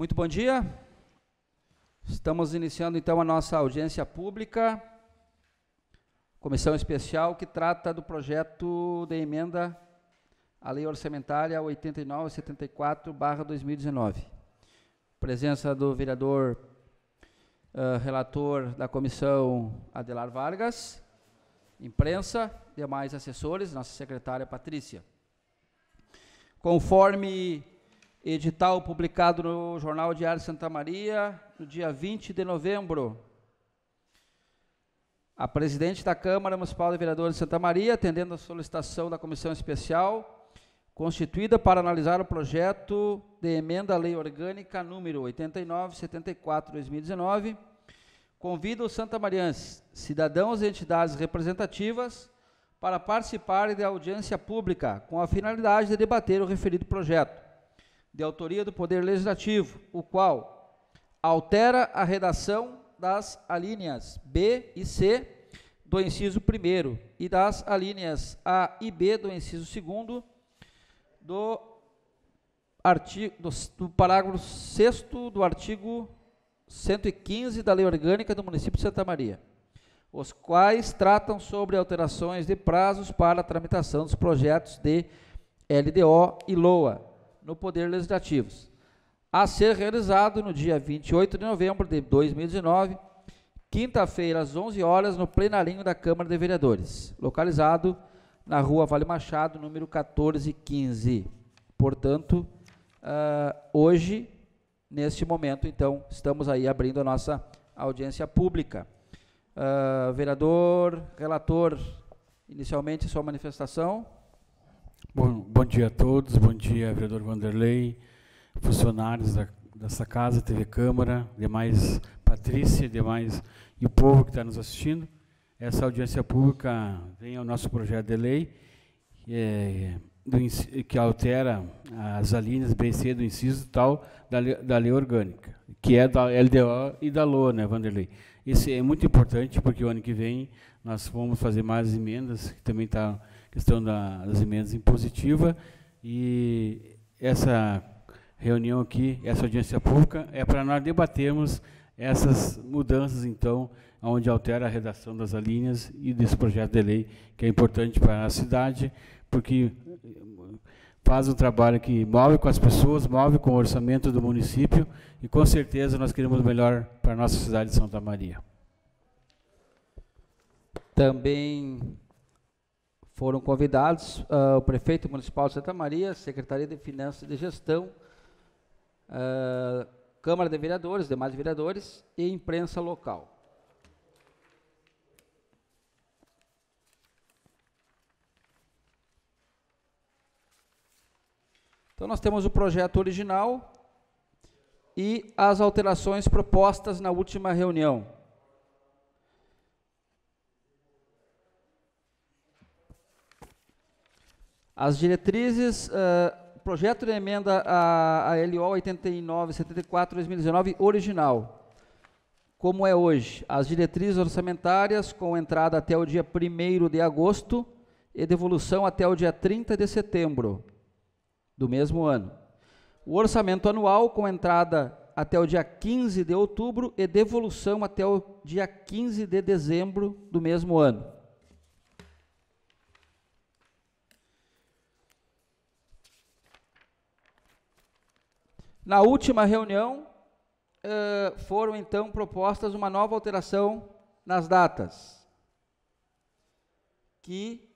Muito bom dia. Estamos iniciando então a nossa audiência pública, comissão especial que trata do projeto de emenda à Lei Orçamentária 8974/2019. Presença do vereador uh, relator da comissão Adelar Vargas, imprensa, demais assessores, nossa secretária Patrícia. Conforme edital publicado no Jornal Diário Santa Maria, no dia 20 de novembro. A presidente da Câmara Municipal de Vereadores de Santa Maria, atendendo a solicitação da comissão especial, constituída para analisar o projeto de emenda à Lei Orgânica número 8974/2019, convida os santamarienses, cidadãos e entidades representativas para participarem da audiência pública com a finalidade de debater o referido projeto de autoria do Poder Legislativo, o qual altera a redação das alíneas B e C do inciso 1 e das alíneas A e B do inciso 2 do, artigo, do, do parágrafo 6 do artigo 115 da Lei Orgânica do Município de Santa Maria, os quais tratam sobre alterações de prazos para a tramitação dos projetos de LDO e LOA, no Poder Legislativo, a ser realizado no dia 28 de novembro de 2019, quinta-feira, às 11 horas, no plenarinho da Câmara de Vereadores, localizado na rua Vale Machado, número 1415. Portanto, uh, hoje, neste momento, então, estamos aí abrindo a nossa audiência pública. Uh, vereador, relator, inicialmente sua manifestação. Bom, bom dia a todos, bom dia, vereador Vanderlei, funcionários da, dessa casa, TV Câmara, demais Patrícia, demais e o povo que está nos assistindo. Essa audiência pública vem ao nosso projeto de lei, que, é, do, que altera as alíneas B e C do inciso tal da, da lei orgânica, que é da LDO e da LOA, né, Vanderlei? Isso é muito importante, porque o ano que vem nós vamos fazer mais emendas, que também está questão da, das emendas impositiva e essa reunião aqui, essa audiência pública, é para nós debatermos essas mudanças, então, onde altera a redação das alíneas e desse projeto de lei, que é importante para a cidade, porque faz um trabalho que move com as pessoas, move com o orçamento do município, e com certeza nós queremos o melhor para a nossa cidade de Santa Maria. Também foram convidados uh, o prefeito municipal de Santa Maria, Secretaria de Finanças e de Gestão, uh, Câmara de Vereadores, demais vereadores e imprensa local. Então nós temos o projeto original e as alterações propostas na última reunião. As diretrizes, uh, projeto de emenda à, à LO 8974-2019 original. Como é hoje? As diretrizes orçamentárias com entrada até o dia 1 de agosto e devolução até o dia 30 de setembro do mesmo ano. O orçamento anual com entrada até o dia 15 de outubro e devolução até o dia 15 de dezembro do mesmo ano. Na última reunião, uh, foram então propostas uma nova alteração nas datas, que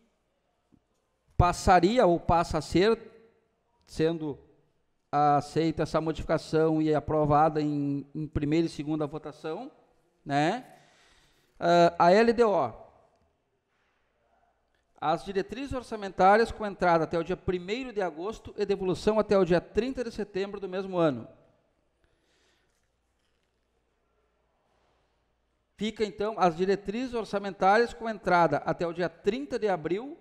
passaria ou passa a ser, sendo aceita essa modificação e aprovada em, em primeira e segunda votação, né? Uh, a LDO as diretrizes orçamentárias com entrada até o dia 1 de agosto e devolução até o dia 30 de setembro do mesmo ano. Fica então as diretrizes orçamentárias com entrada até o dia 30 de abril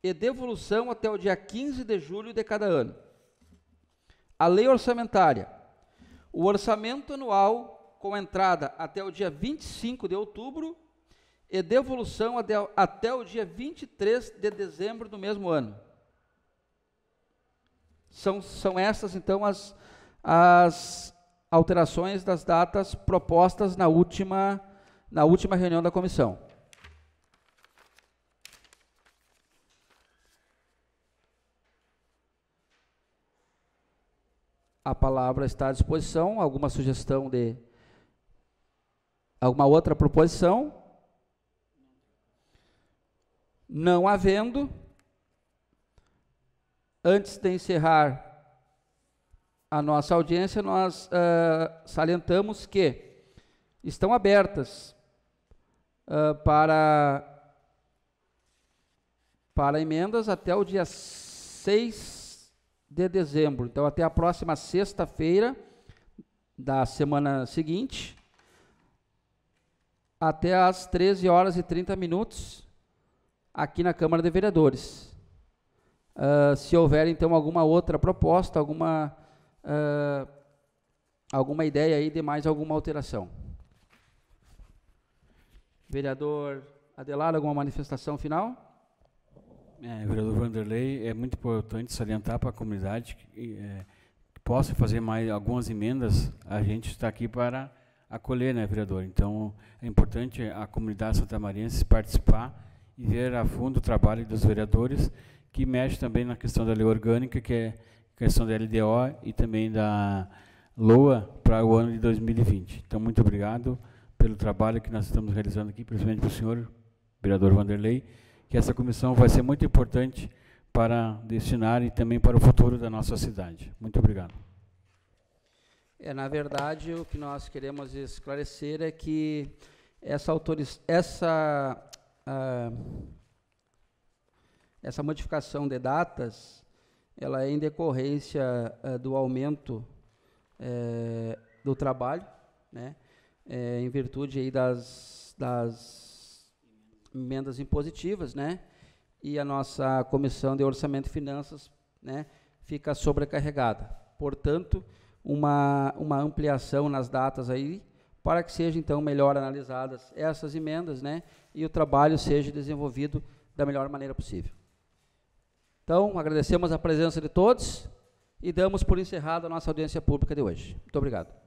e devolução até o dia 15 de julho de cada ano. A lei orçamentária. O orçamento anual com entrada até o dia 25 de outubro e devolução até, o dia 23 de dezembro do mesmo ano. São, são essas, então, as, as alterações das datas propostas na última, na última reunião da comissão. A palavra está à disposição. Alguma sugestão de. Alguma outra proposição? Não havendo. Antes de encerrar a nossa audiência, nós uh, salientamos que estão abertas uh, para, para emendas até o dia 6 de dezembro. Então, até a próxima sexta-feira da semana seguinte, até às 13 horas e 30 minutos, aqui na Câmara de Vereadores. Uh, se houver, então, alguma outra proposta, alguma, uh, alguma ideia aí de mais alguma alteração. Vereador Adelar, alguma manifestação final? É, vereador Vanderlei, é muito importante salientar para a comunidade que é, possa fazer mais algumas emendas, a gente está aqui para acolher, né, vereador? Então, é importante a comunidade santamarense participar e ver a fundo o trabalho dos vereadores, que mexe também na questão da lei orgânica, que é questão da LDO e também da LOA para o ano de 2020. Então, muito obrigado pelo trabalho que nós estamos realizando aqui, principalmente para o senhor, vereador Vanderlei, que essa comissão vai ser muito importante para destinar e também para o futuro da nossa cidade. Muito obrigado. É, na verdade, o que nós queremos esclarecer é que essa, autoriz essa, uh, essa modificação de datas ela é em decorrência uh, do aumento uh, do trabalho, né, eh, em virtude aí das, das emendas impositivas, né? E a nossa comissão de orçamento e finanças, né, fica sobrecarregada. Portanto, uma uma ampliação nas datas aí para que sejam então melhor analisadas essas emendas, né? E o trabalho seja desenvolvido da melhor maneira possível. Então, agradecemos a presença de todos e damos por encerrada a nossa audiência pública de hoje. Muito obrigado.